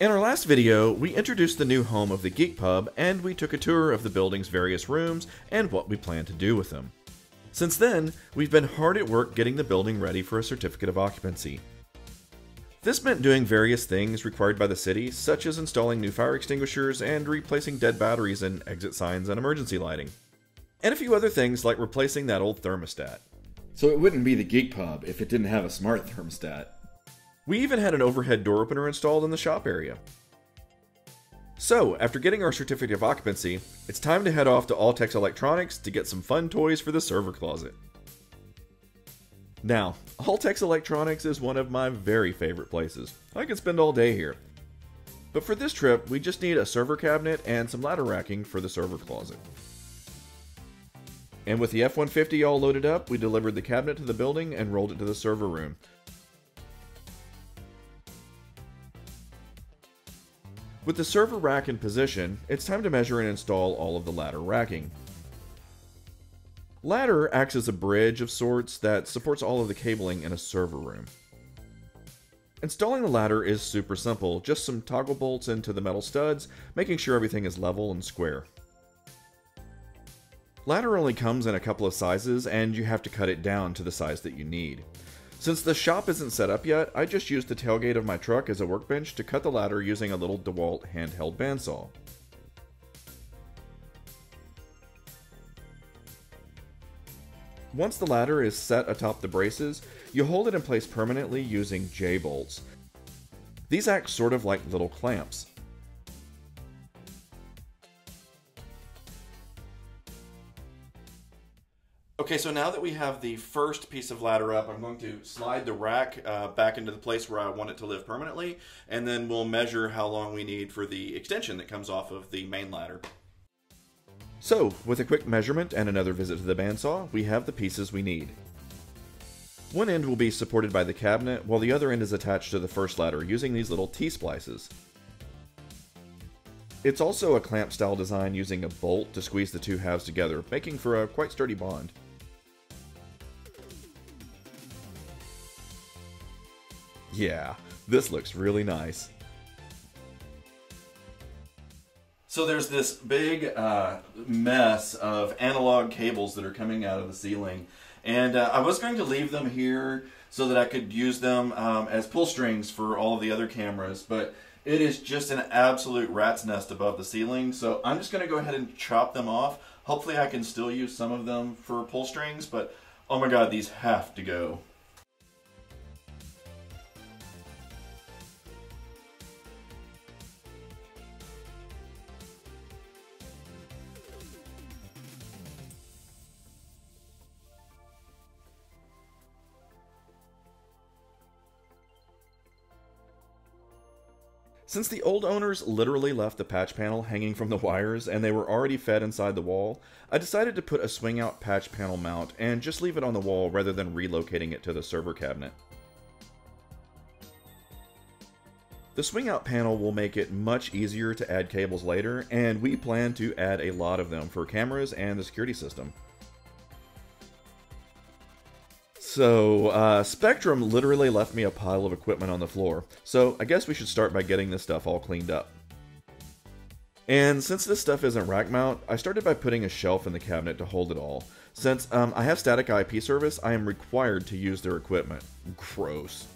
In our last video, we introduced the new home of the Geek Pub and we took a tour of the building's various rooms and what we plan to do with them. Since then, we've been hard at work getting the building ready for a certificate of occupancy. This meant doing various things required by the city, such as installing new fire extinguishers and replacing dead batteries and exit signs and emergency lighting. And a few other things like replacing that old thermostat. So it wouldn't be the Geek Pub if it didn't have a smart thermostat. We even had an overhead door opener installed in the shop area. So, after getting our certificate of occupancy, it's time to head off to Altex Electronics to get some fun toys for the server closet. Now, Altex Electronics is one of my very favorite places. I could spend all day here. But for this trip, we just need a server cabinet and some ladder racking for the server closet. And with the F-150 all loaded up, we delivered the cabinet to the building and rolled it to the server room. With the server rack in position, it's time to measure and install all of the ladder racking. Ladder acts as a bridge of sorts that supports all of the cabling in a server room. Installing the ladder is super simple, just some toggle bolts into the metal studs, making sure everything is level and square. Ladder only comes in a couple of sizes and you have to cut it down to the size that you need. Since the shop isn't set up yet, I just used the tailgate of my truck as a workbench to cut the ladder using a little DeWalt handheld bandsaw. Once the ladder is set atop the braces, you hold it in place permanently using J-bolts. These act sort of like little clamps. Okay, so now that we have the first piece of ladder up, I'm going to slide the rack uh, back into the place where I want it to live permanently, and then we'll measure how long we need for the extension that comes off of the main ladder. So, with a quick measurement and another visit to the bandsaw, we have the pieces we need. One end will be supported by the cabinet, while the other end is attached to the first ladder using these little T-splices. It's also a clamp style design using a bolt to squeeze the two halves together, making for a quite sturdy bond. Yeah, this looks really nice. So there's this big uh, mess of analog cables that are coming out of the ceiling. And uh, I was going to leave them here so that I could use them um, as pull strings for all of the other cameras. But it is just an absolute rat's nest above the ceiling. So I'm just going to go ahead and chop them off. Hopefully I can still use some of them for pull strings. But oh my god, these have to go. Since the old owners literally left the patch panel hanging from the wires and they were already fed inside the wall, I decided to put a swing out patch panel mount and just leave it on the wall rather than relocating it to the server cabinet. The swing out panel will make it much easier to add cables later, and we plan to add a lot of them for cameras and the security system. So, uh, Spectrum literally left me a pile of equipment on the floor, so I guess we should start by getting this stuff all cleaned up. And since this stuff isn't rack mount, I started by putting a shelf in the cabinet to hold it all. Since um, I have static IP service, I am required to use their equipment. Gross.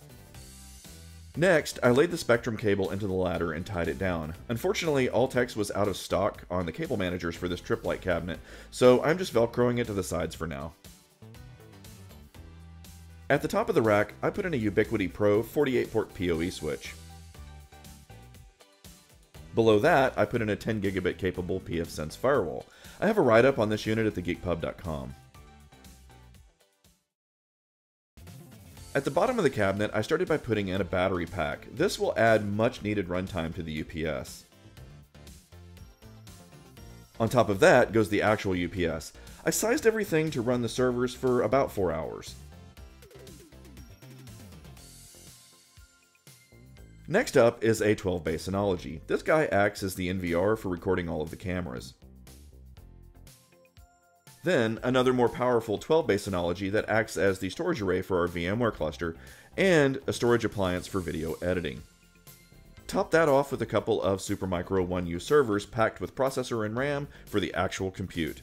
Next, I laid the Spectrum cable into the ladder and tied it down. Unfortunately, Altex was out of stock on the cable managers for this Tripp Lite cabinet, so I'm just velcroing it to the sides for now. At the top of the rack, I put in a Ubiquiti Pro 48 port PoE switch. Below that, I put in a 10 gigabit capable pfSense firewall. I have a write up on this unit at thegeekpub.com. At the bottom of the cabinet, I started by putting in a battery pack. This will add much needed runtime to the UPS. On top of that goes the actual UPS. I sized everything to run the servers for about 4 hours. Next up is A12 Bay Synology. This guy acts as the NVR for recording all of the cameras. Then, another more powerful 12 bay Synology that acts as the storage array for our VMware cluster, and a storage appliance for video editing. Top that off with a couple of Supermicro 1U servers packed with processor and RAM for the actual compute.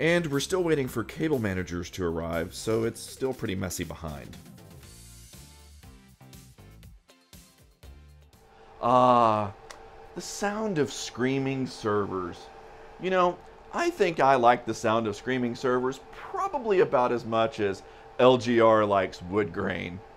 And we're still waiting for cable managers to arrive, so it's still pretty messy behind. Ah, the sound of screaming servers. You know, I think I like the sound of screaming servers probably about as much as LGR likes wood grain.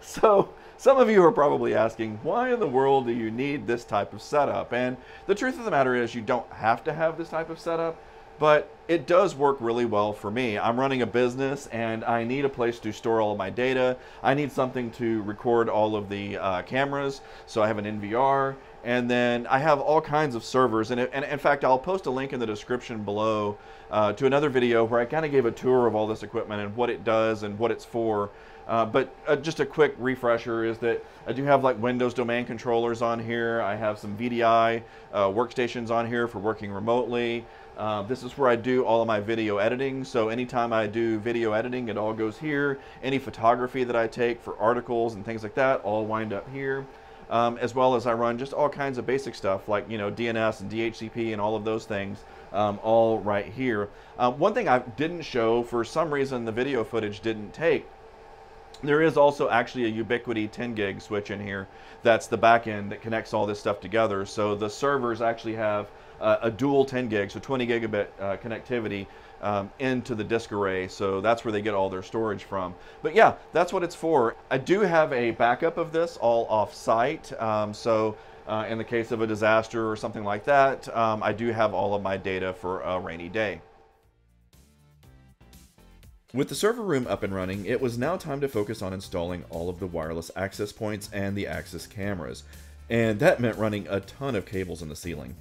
So, some of you are probably asking, why in the world do you need this type of setup? And the truth of the matter is, you don't have to have this type of setup but it does work really well for me. I'm running a business and I need a place to store all of my data. I need something to record all of the uh, cameras, so I have an NVR. And then I have all kinds of servers. And, it, and in fact, I'll post a link in the description below uh, to another video where I kind of gave a tour of all this equipment and what it does and what it's for. Uh, but uh, just a quick refresher is that I do have like Windows domain controllers on here. I have some VDI uh, workstations on here for working remotely. Uh, this is where I do all of my video editing. So anytime I do video editing, it all goes here. Any photography that I take for articles and things like that, all wind up here. Um, as well as I run just all kinds of basic stuff like you know DNS and DHCP and all of those things, um, all right here. Um, one thing I didn't show for some reason the video footage didn't take. There is also actually a Ubiquiti 10 gig switch in here. That's the back end that connects all this stuff together. So the servers actually have uh, a dual 10 gig, so 20 gigabit uh, connectivity um, into the disk array. So that's where they get all their storage from. But yeah, that's what it's for. I do have a backup of this all off site. Um, so uh, in the case of a disaster or something like that, um, I do have all of my data for a rainy day. With the server room up and running, it was now time to focus on installing all of the wireless access points and the access cameras, and that meant running a ton of cables in the ceiling.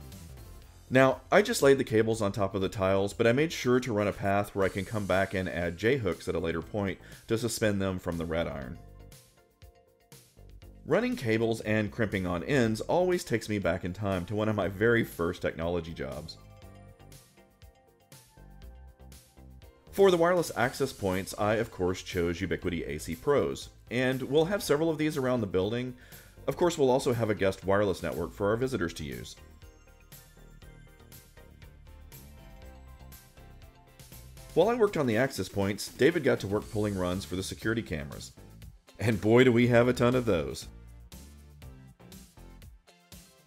Now, I just laid the cables on top of the tiles, but I made sure to run a path where I can come back and add J-hooks at a later point to suspend them from the red iron. Running cables and crimping on ends always takes me back in time to one of my very first technology jobs. For the wireless access points, I of course chose Ubiquiti AC Pros, and we'll have several of these around the building. Of course, we'll also have a guest wireless network for our visitors to use. While I worked on the access points, David got to work pulling runs for the security cameras. And boy do we have a ton of those.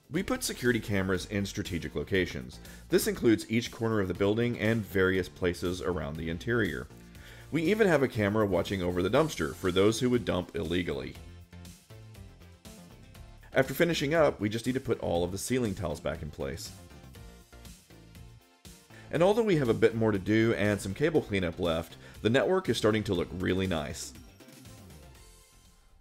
We put security cameras in strategic locations. This includes each corner of the building and various places around the interior. We even have a camera watching over the dumpster for those who would dump illegally. After finishing up, we just need to put all of the ceiling tiles back in place. And although we have a bit more to do and some cable cleanup left, the network is starting to look really nice.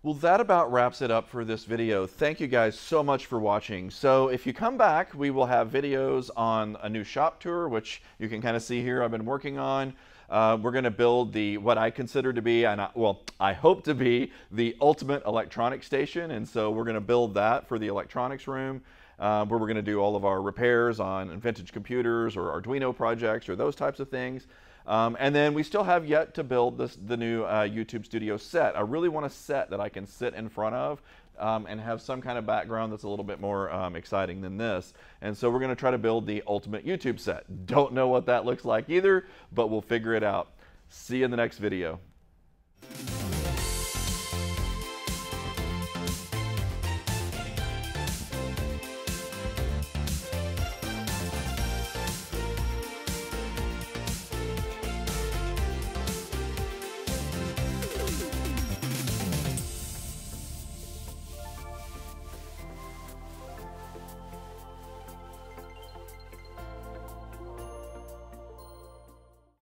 Well, that about wraps it up for this video. Thank you guys so much for watching. So if you come back, we will have videos on a new shop tour, which you can kind of see here I've been working on. Uh, we're going to build the what I consider to be, and I, well, I hope to be the ultimate electronic station. And so we're going to build that for the electronics room uh, where we're going to do all of our repairs on vintage computers or Arduino projects or those types of things. Um, and then we still have yet to build this, the new uh, YouTube Studio set. I really want a set that I can sit in front of um, and have some kind of background that's a little bit more um, exciting than this. And so we're going to try to build the ultimate YouTube set. Don't know what that looks like either, but we'll figure it out. See you in the next video.